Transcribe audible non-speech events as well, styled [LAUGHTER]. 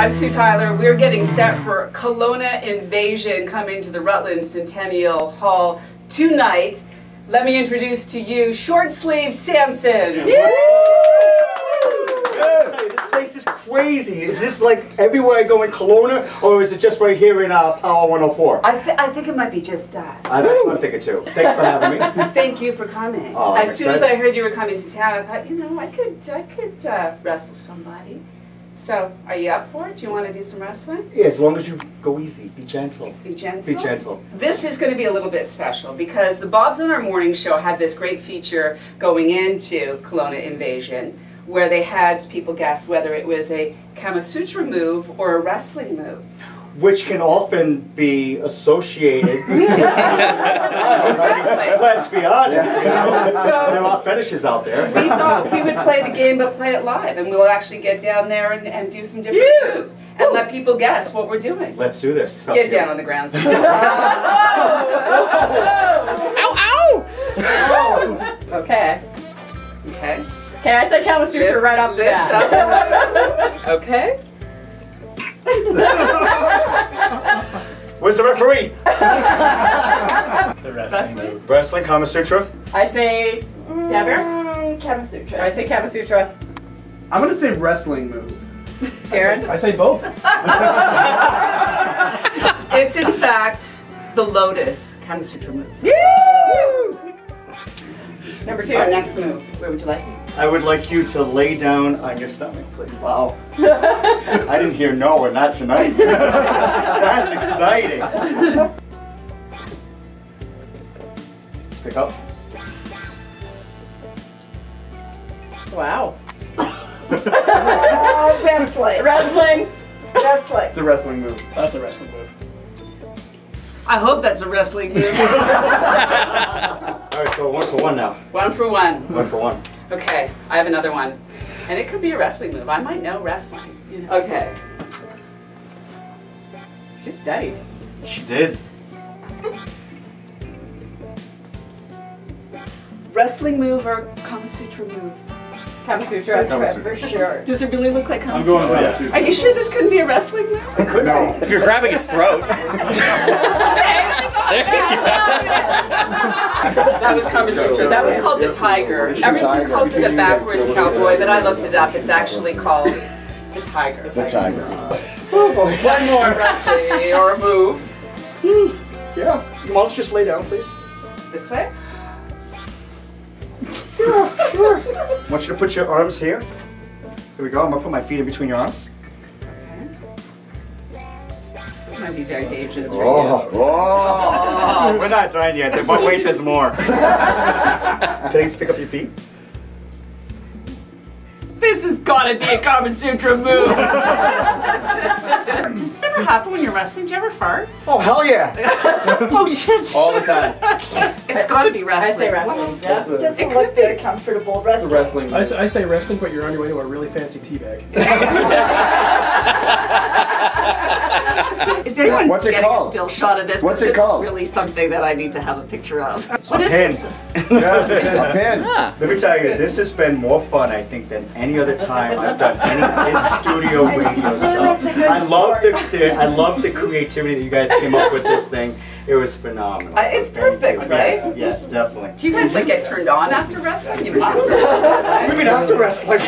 I'm Sue Tyler. We're getting set for Kelowna Invasion coming to the Rutland Centennial Hall tonight. Let me introduce to you Short Sleeve Sampson. This place is crazy. Is this like everywhere I go in Kelowna, or is it just right here in uh, Power 104? I, th- I think it might be just us. Uh, that's what I'm thinking too. Thanks for having me. [LAUGHS] Thank you for coming. Oh, as soon as. I heard you were coming to town, I thought, you know, I could, I could uh, wrestle somebody. So, are you up for it? Do you want to do some wrestling? Yeah, as long as you go easy, be gentle. Be gentle. Be gentle. This is going to be a little bit special because the Bob's on Our Morning Show had this great feature going into Kelowna Invasion where they had people guess whether it was a Kama Sutra move or a wrestling move. Which can often be associated. [LAUGHS] [LAUGHS] Exactly. Let's be honest. You know? So- there are fetishes out there. We thought we would play the game but play it live and we'll actually get down there and, and do some different Yeah. moves and let people guess what we're doing. Let's do this. Get down on the ground. [LAUGHS] Oh, oh. Oh. Okay. okay. Okay, I said Kama Sutra right off the bat. Okay. Where's the referee? The Wrestling? Wrestling Kama Sutra. I say Dabber. Mm, Kama Sutra. I say Kama Sutra. I'm gonna say wrestling move. Darren. I say both. [LAUGHS] It's in fact the Lotus Kama Sutra move. Number two. Our next move. Where would you like? I would like you to lay down on your stomach, please. Wow. [LAUGHS] I didn't hear no, and not tonight. [LAUGHS] That's exciting. Pick up. Wow. Oh, wrestling. Wrestling. Wrestling. It's a wrestling move. That's a wrestling move. I hope that's a wrestling move. [LAUGHS] All right, so one for one now. one for one. One for one. Okay, I have another one. And it could be a wrestling move. I might know wrestling. you know. Okay. She studied. She did. Wrestling move or Kama Sutra move? Kama Sutra. Kama For sure. Does it really look like Kama I'm going Sutra? with yes. Are you sure this couldn't be a wrestling move? No. If you're grabbing his throat. [LAUGHS] [LAUGHS] That was Kama Sutra. That was called the Tiger. Everyone calls it a backwards cowboy, but I looked it up. It's actually called the Tiger. The tiger. Oh boy. One more wrestling or a move. Hmm. Yeah. Mom, just lay down, please. This way. Yeah, sure. I [LAUGHS] want you to put your arms here. Here we go. I'm gonna put my feet in between your arms. This might be very dangerous for you. Oh, oh. We're not done yet. But wait, there's more. [LAUGHS] Please pick up your feet. This has got to be a Kama Sutra move. Does this ever happen when you're wrestling? Do you ever fart? Oh hell yeah! [LAUGHS] Oh shit! All the time. It's got to be wrestling. I wrestling. say wrestling. Yeah. That's a, it's Doesn't look very comfortable. Wrestling. wrestling. I say, I say wrestling, but you're on your way to a really fancy teabag. [LAUGHS] [LAUGHS] Is anyone What's it getting called? a still shot of this? What's Because it called? Is really something that I need to have a picture of. What [LAUGHS] A is pin. this? A pin. Let me tell you, this has been more fun, I think, than any other time I've done any in-studio [LAUGHS] radio stuff. is a good I love the, the I love the creativity that you guys came up with this thing. It was phenomenal. Uh, it's So perfect, right? Yes, yes, definitely. Do you guys like get turned on after wrestling? You must have. Women after wrestling.